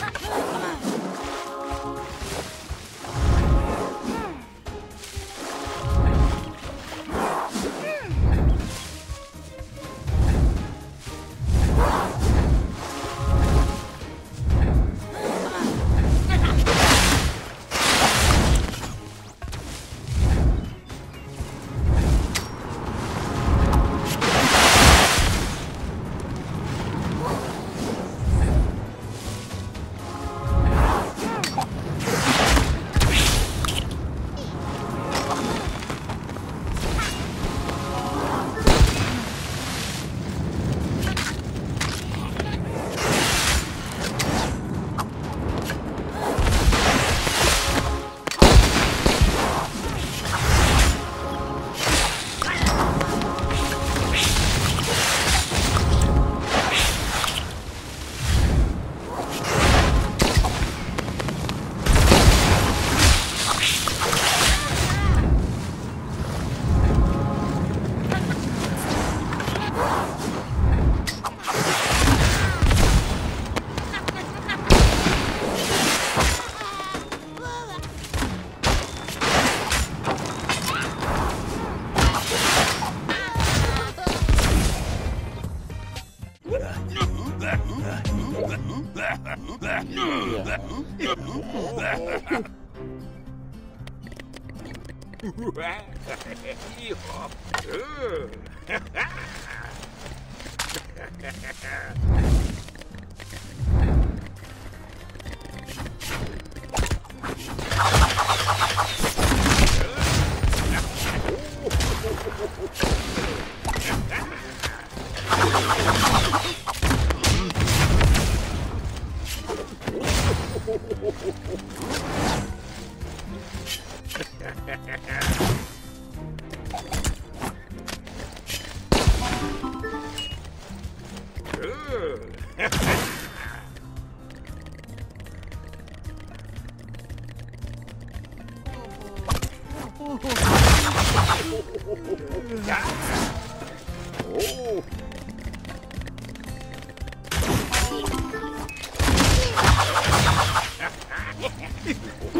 Ha ha ha! Ha ha ha ha! Oh.